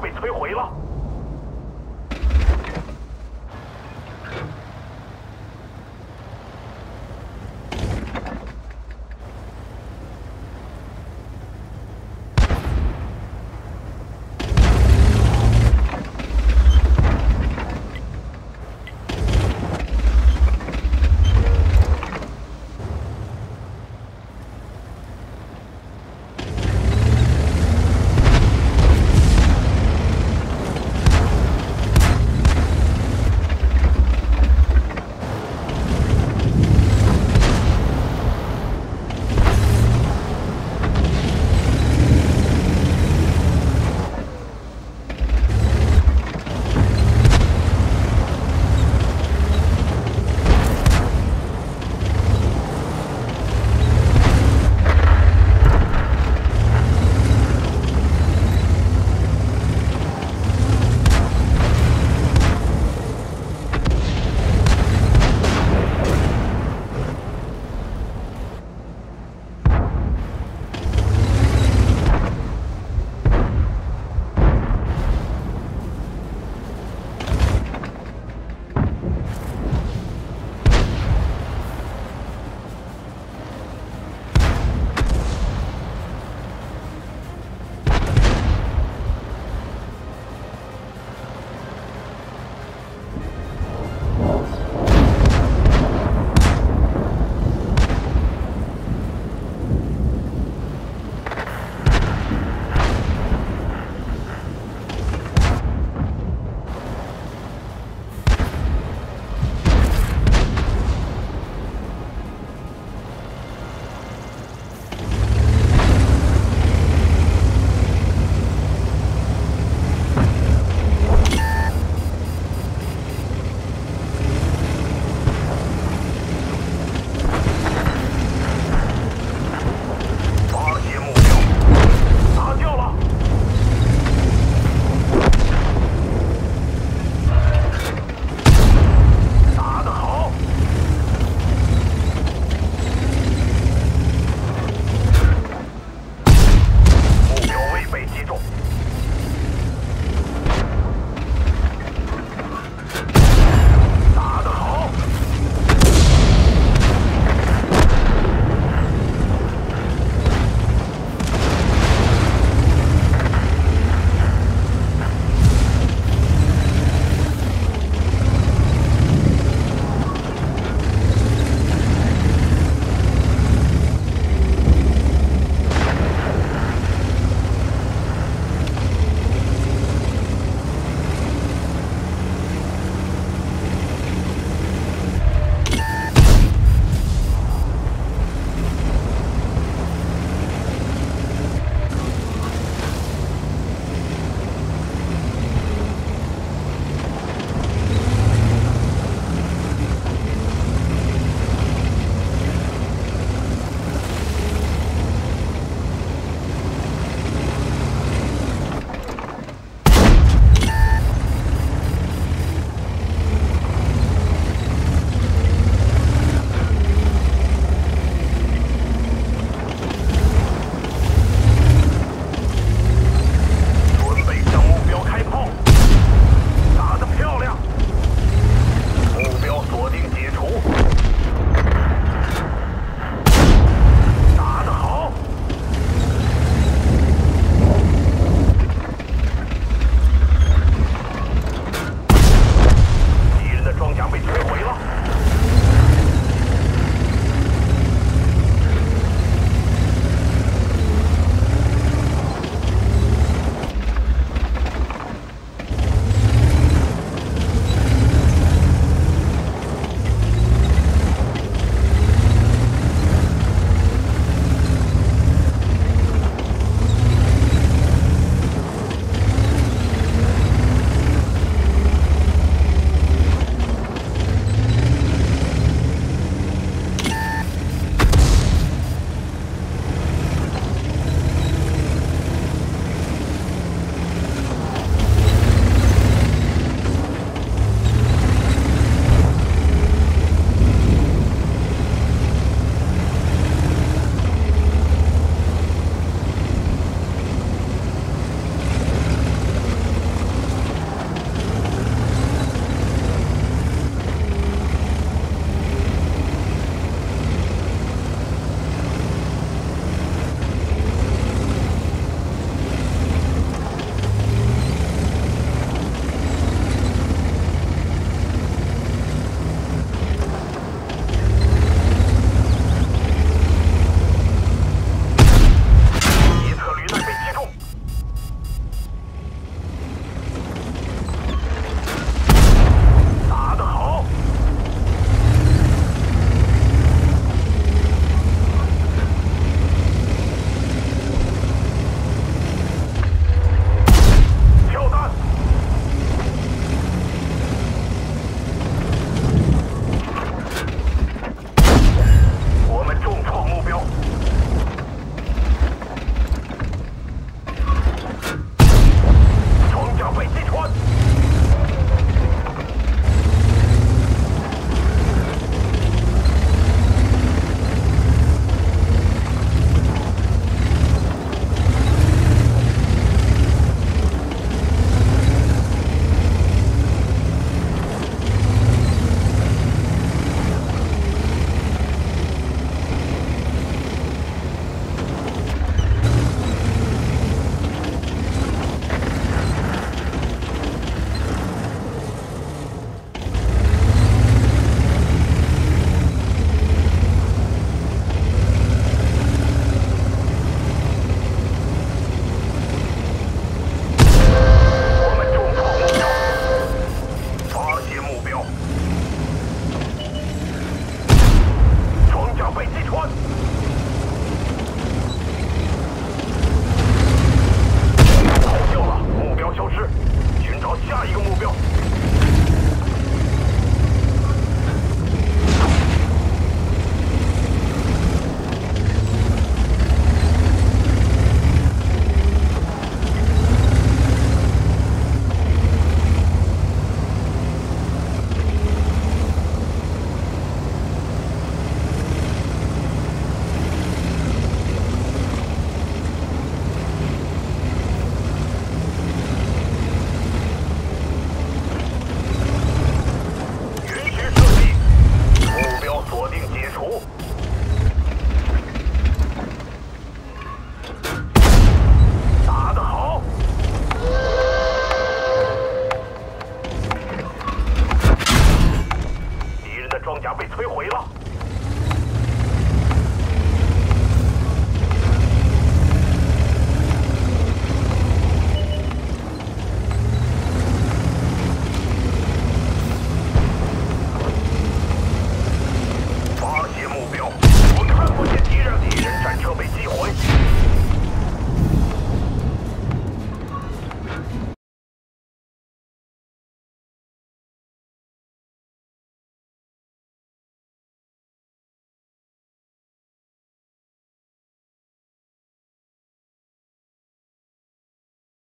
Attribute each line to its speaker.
Speaker 1: 被摧毁了。